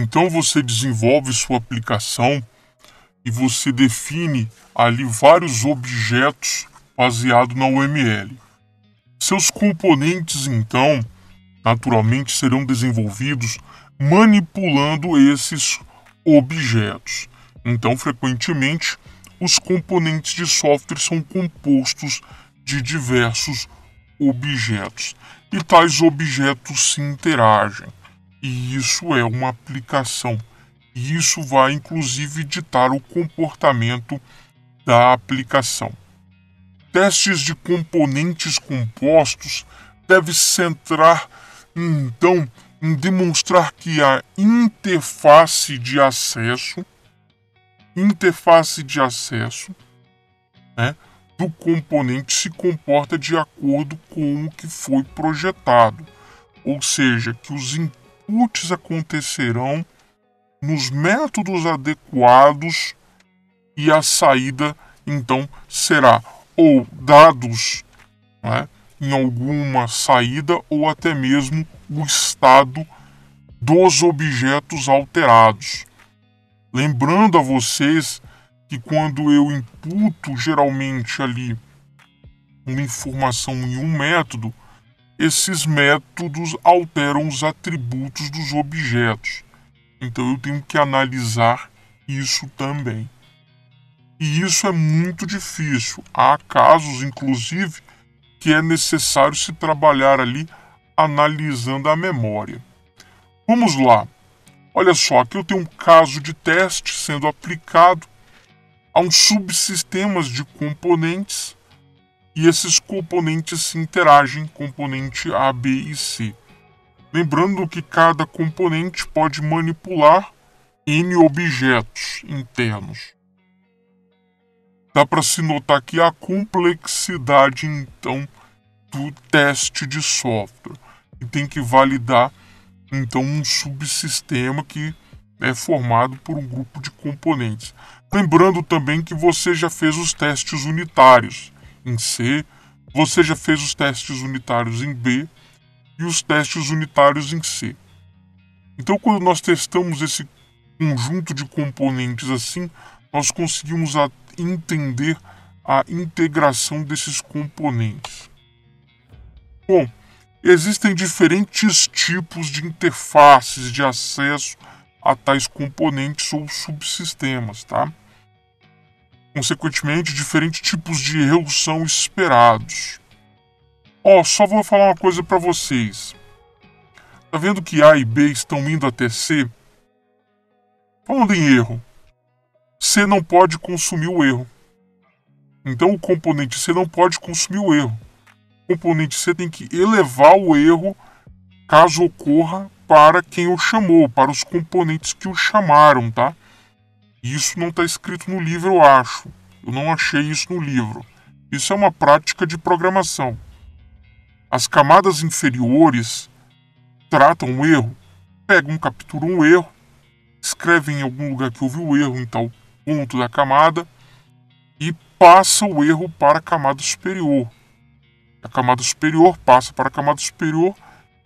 Então você desenvolve sua aplicação e você define ali vários objetos baseado na UML. Seus componentes, então, naturalmente serão desenvolvidos manipulando esses objetos. Então, frequentemente, os componentes de software são compostos de diversos objetos e tais objetos se interagem. E isso é uma aplicação. E isso vai inclusive ditar o comportamento da aplicação. Testes de componentes compostos devem centrar então em demonstrar que a interface de acesso interface de acesso né, do componente se comporta de acordo com o que foi projetado, ou seja, que os inputs acontecerão nos métodos adequados e a saída então será ou dados né, em alguma saída ou até mesmo o estado dos objetos alterados. Lembrando a vocês que quando eu imputo geralmente ali uma informação em um método, esses métodos alteram os atributos dos objetos. Então eu tenho que analisar isso também. E isso é muito difícil. Há casos, inclusive, que é necessário se trabalhar ali analisando a memória. Vamos lá. Olha só, aqui eu tenho um caso de teste sendo aplicado a uns subsistemas de componentes e esses componentes se interagem componente A, B e C. Lembrando que cada componente pode manipular N objetos internos. Dá para se notar aqui a complexidade então do teste de software e tem que validar então um subsistema que é formado por um grupo de componentes. Lembrando também que você já fez os testes unitários em C, você já fez os testes unitários em B e os testes unitários em C. Então, quando nós testamos esse conjunto de componentes assim, nós conseguimos a entender a integração desses componentes. Bom, Existem diferentes tipos de interfaces de acesso a tais componentes ou subsistemas, tá? Consequentemente, diferentes tipos de erros são esperados. Ó, oh, só vou falar uma coisa para vocês. Tá vendo que A e B estão indo até C? Falando em erro, C não pode consumir o erro. Então o componente C não pode consumir o erro componente C tem que elevar o erro caso ocorra para quem o chamou, para os componentes que o chamaram, tá? Isso não está escrito no livro, eu acho. Eu não achei isso no livro. Isso é uma prática de programação. As camadas inferiores tratam o erro, pegam, capturam o erro, escrevem em algum lugar que houve o erro em tal ponto da camada e passa o erro para a camada superior a camada superior passa para a camada superior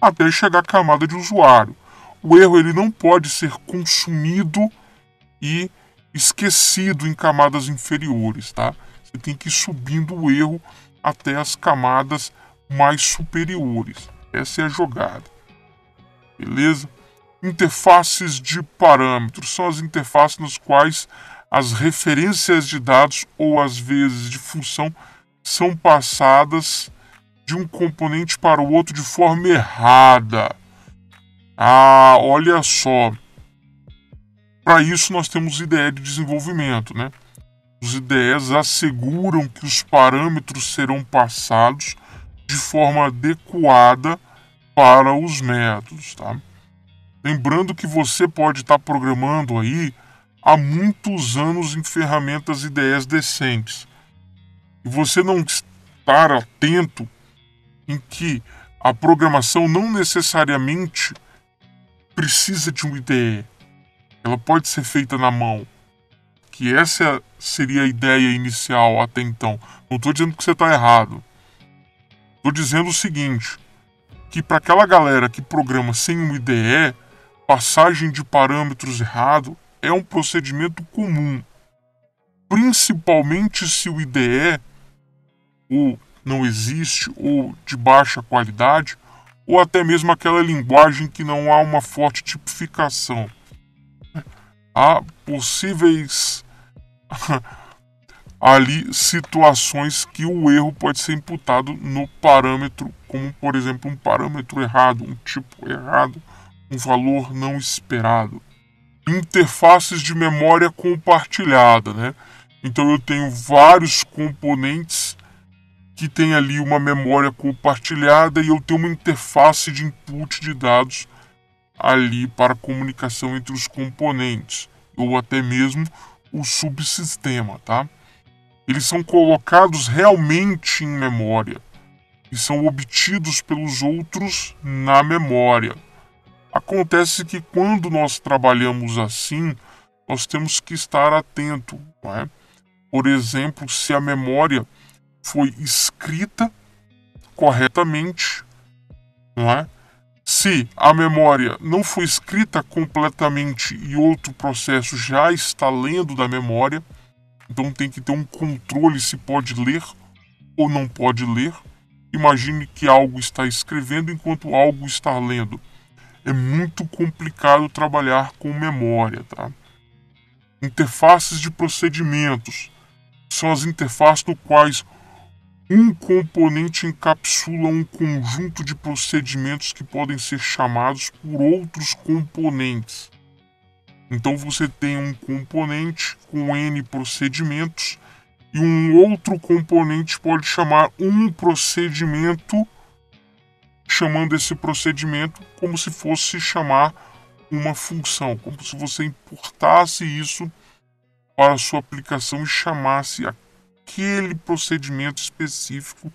até chegar à camada de usuário. O erro ele não pode ser consumido e esquecido em camadas inferiores, tá? Você tem que ir subindo o erro até as camadas mais superiores. Essa é a jogada. Beleza? Interfaces de parâmetros são as interfaces nas quais as referências de dados ou às vezes de função são passadas de um componente para o outro de forma errada. Ah, olha só. Para isso nós temos IDE de desenvolvimento, né? Os IDEs asseguram que os parâmetros serão passados de forma adequada para os métodos, tá? Lembrando que você pode estar programando aí há muitos anos em ferramentas IDEs decentes. E você não estar atento em que a programação não necessariamente precisa de um IDE. Ela pode ser feita na mão. Que essa seria a ideia inicial até então. Não estou dizendo que você está errado. Estou dizendo o seguinte: que para aquela galera que programa sem um IDE, passagem de parâmetros errado é um procedimento comum, principalmente se o IDE ou não existe ou de baixa qualidade, ou até mesmo aquela linguagem que não há uma forte tipificação. Há possíveis ali situações que o erro pode ser imputado no parâmetro, como por exemplo um parâmetro errado, um tipo errado, um valor não esperado. Interfaces de memória compartilhada, né? Então eu tenho vários componentes que tem ali uma memória compartilhada e eu tenho uma interface de input de dados ali para comunicação entre os componentes ou até mesmo o subsistema, tá? Eles são colocados realmente em memória e são obtidos pelos outros na memória. Acontece que quando nós trabalhamos assim, nós temos que estar atento. É? Por exemplo, se a memória foi escrita corretamente, não é? Se a memória não foi escrita completamente e outro processo já está lendo da memória, então tem que ter um controle se pode ler ou não pode ler. Imagine que algo está escrevendo enquanto algo está lendo é muito complicado trabalhar com memória, tá? Interfaces de procedimentos são as interfaces no quais um componente encapsula um conjunto de procedimentos que podem ser chamados por outros componentes. Então você tem um componente com N procedimentos e um outro componente pode chamar um procedimento chamando esse procedimento como se fosse chamar uma função, como se você importasse isso para a sua aplicação e chamasse aquele procedimento específico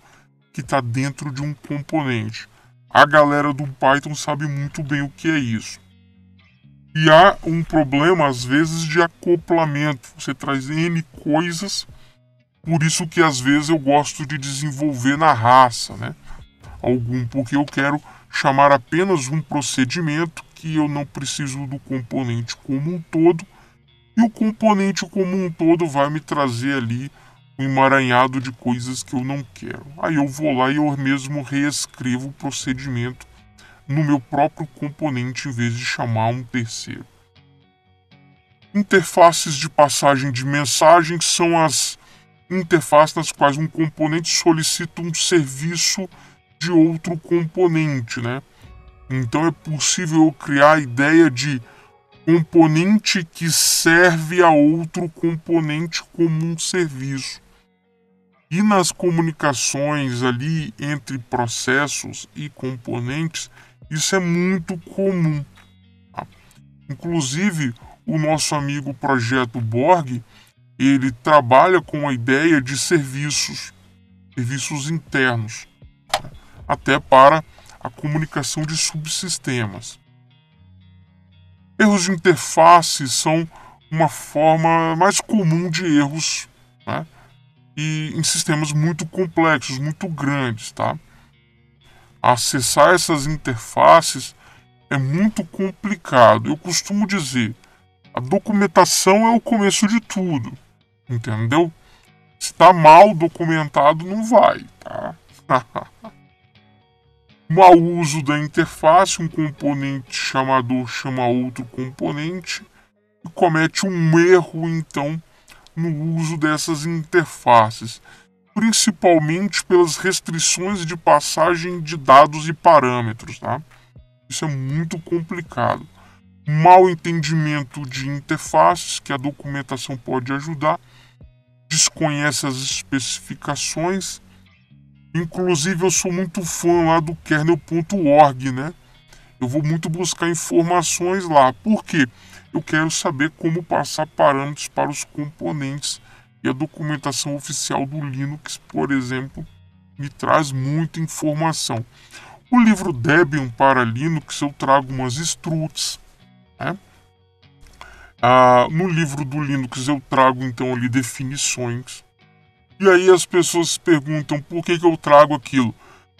que está dentro de um componente. A galera do Python sabe muito bem o que é isso. E há um problema, às vezes, de acoplamento. Você traz N coisas, por isso que às vezes eu gosto de desenvolver na raça, né? algum, porque eu quero chamar apenas um procedimento que eu não preciso do componente como um todo, e o componente como um todo vai me trazer ali um emaranhado de coisas que eu não quero. Aí eu vou lá e eu mesmo reescrevo o procedimento no meu próprio componente em vez de chamar um terceiro. Interfaces de passagem de mensagem são as interfaces nas quais um componente solicita um serviço de outro componente, né? Então é possível criar a ideia de componente que serve a outro componente como um serviço. E nas comunicações ali entre processos e componentes, isso é muito comum. Tá? Inclusive, o nosso amigo projeto Borg, ele trabalha com a ideia de serviços, serviços internos até para a comunicação de subsistemas. Erros de interface são uma forma mais comum de erros né? E em sistemas muito complexos, muito grandes. Tá? Acessar essas interfaces é muito complicado. Eu costumo dizer, a documentação é o começo de tudo, entendeu? Se está mal documentado, não vai, tá? Mau uso da interface, um componente chamador chama outro componente e comete um erro então no uso dessas interfaces, principalmente pelas restrições de passagem de dados e parâmetros. Tá? Isso é muito complicado. Mal entendimento de interfaces, que a documentação pode ajudar, desconhece as especificações Inclusive, eu sou muito fã lá do kernel.org, né? Eu vou muito buscar informações lá. Por quê? Eu quero saber como passar parâmetros para os componentes e a documentação oficial do Linux, por exemplo, me traz muita informação. O livro Debian para Linux eu trago umas struts. Né? Ah, no livro do Linux eu trago então ali definições. E aí as pessoas perguntam por que, que eu trago aquilo.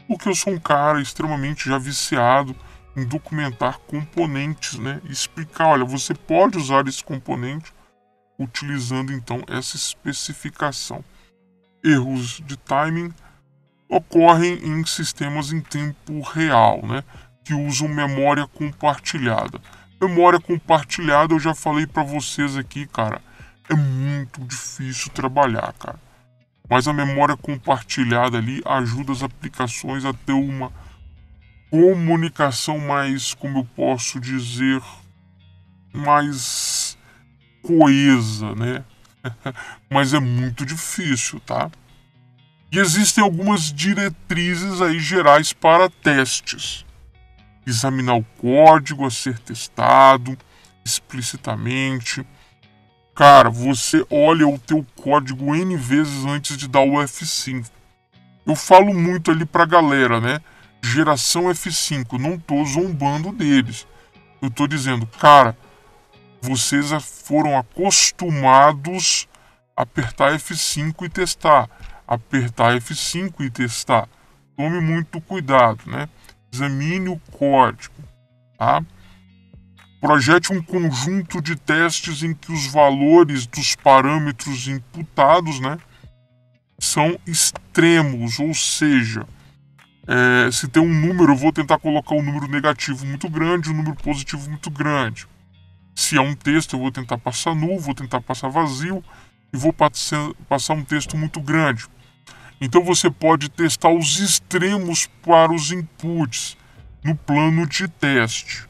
Porque eu sou um cara extremamente já viciado documentar componentes, né? Explicar, olha, você pode usar esse componente utilizando então essa especificação. Erros de timing ocorrem em sistemas em tempo real, né? Que usam memória compartilhada. Memória compartilhada, eu já falei para vocês aqui, cara, é muito difícil trabalhar, cara. Mas a memória compartilhada ali ajuda as aplicações a ter uma comunicação mais, como eu posso dizer, mais coesa, né? Mas é muito difícil, tá? E existem algumas diretrizes aí gerais para testes. Examinar o código a ser testado explicitamente. Cara, você olha o teu código N vezes antes de dar o F5. Eu falo muito ali pra galera, né? Geração F5, não tô zombando deles. Eu tô dizendo, cara, vocês foram acostumados a apertar F5 e testar, apertar F5 e testar. Tome muito cuidado, né? Examine o código, tá? Projete um conjunto de testes em que os valores dos parâmetros imputados, né, são extremos, ou seja, é, se tem um número, eu vou tentar colocar um número negativo muito grande, um número positivo muito grande. Se é um texto, eu vou tentar passar nu, vou tentar passar vazio e vou passar um texto muito grande. Então você pode testar os extremos para os inputs no plano de teste.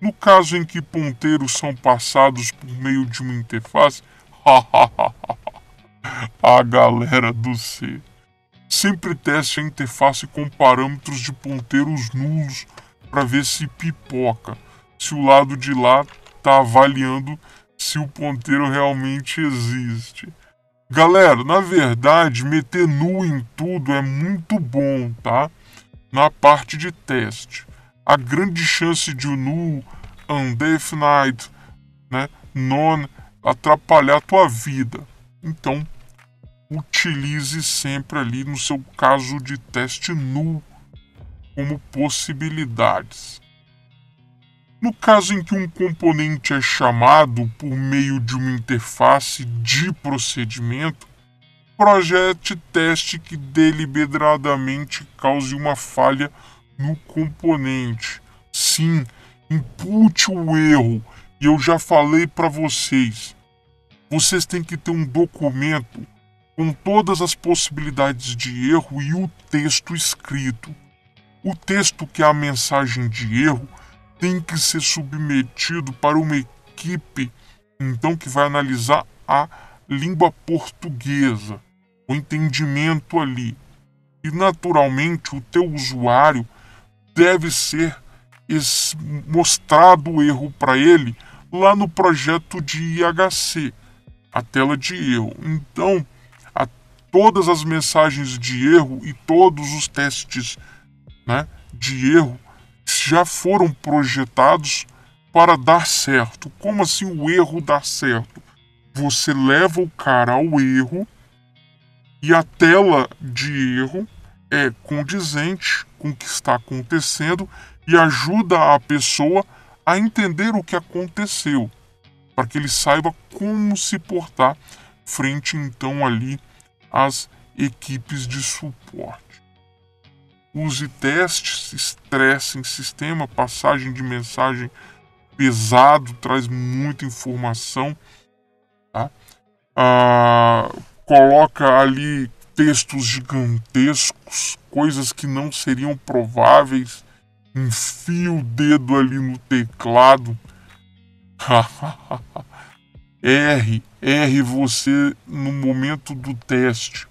No caso em que ponteiros são passados por meio de uma interface, a galera do C. Sempre teste a interface com parâmetros de ponteiros nulos para ver se pipoca se o lado de lá está avaliando se o ponteiro realmente existe. Galera, na verdade, meter nu em tudo é muito bom, tá? Na parte de teste. A grande chance de o null, undefined, né, non atrapalhar a tua vida. Então, utilize sempre ali no seu caso de teste null como possibilidades. No caso em que um componente é chamado por meio de uma interface de procedimento, projete teste que deliberadamente cause uma falha no componente. Sim, impute o erro. E eu já falei para vocês. Vocês têm que ter um documento com todas as possibilidades de erro e o texto escrito. O texto que é a mensagem de erro tem que ser submetido para uma equipe então que vai analisar a língua portuguesa, o entendimento ali. E naturalmente o teu usuário deve ser mostrado o erro para ele lá no projeto de IHC, a tela de erro. Então, todas as mensagens de erro e todos os testes né, de erro já foram projetados para dar certo. Como assim o erro dar certo? Você leva o cara ao erro e a tela de erro é condizente com o que está acontecendo e ajuda a pessoa a entender o que aconteceu, para que ele saiba como se portar frente então ali às equipes de suporte. Use testes, estresse em sistema, passagem de mensagem pesado, traz muita informação. Tá? Ah, coloca ali textos gigantescos, coisas que não seriam prováveis. Enfia o dedo ali no teclado. R, R você no momento do teste.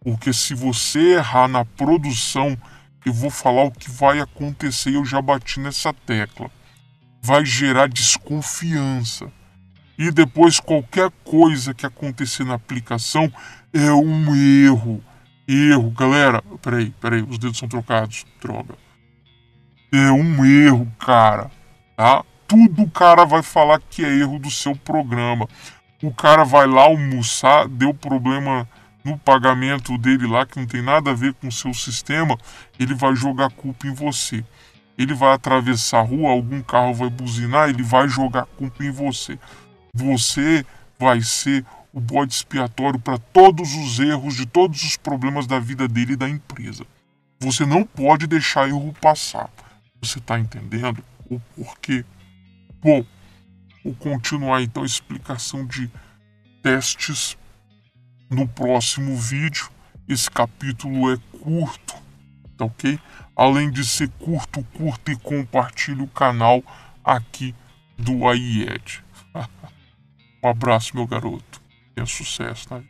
Porque se você errar na produção, eu vou falar o que vai acontecer eu já bati nessa tecla. Vai gerar desconfiança. E depois qualquer coisa que acontecer na aplicação é um erro. Erro, galera. Peraí, peraí, os dedos são trocados. Droga. É um erro, cara. Tá? Tudo o cara vai falar que é erro do seu programa. O cara vai lá almoçar, deu problema no pagamento dele lá, que não tem nada a ver com o seu sistema, ele vai jogar culpa em você. ele vai atravessar a rua, algum carro vai buzinar, ele vai jogar culpa em você. Você vai ser o bode expiatório para todos os erros de todos os problemas da vida dele e da empresa. Você não pode deixar erro passar. Você está entendendo o porquê? Bom, vou continuar então a explicação de testes no próximo vídeo. Esse capítulo é curto, tá ok? Além de ser curto, curta e compartilhe o canal aqui do AIED. um abraço, meu garoto. Tenha sucesso na vida.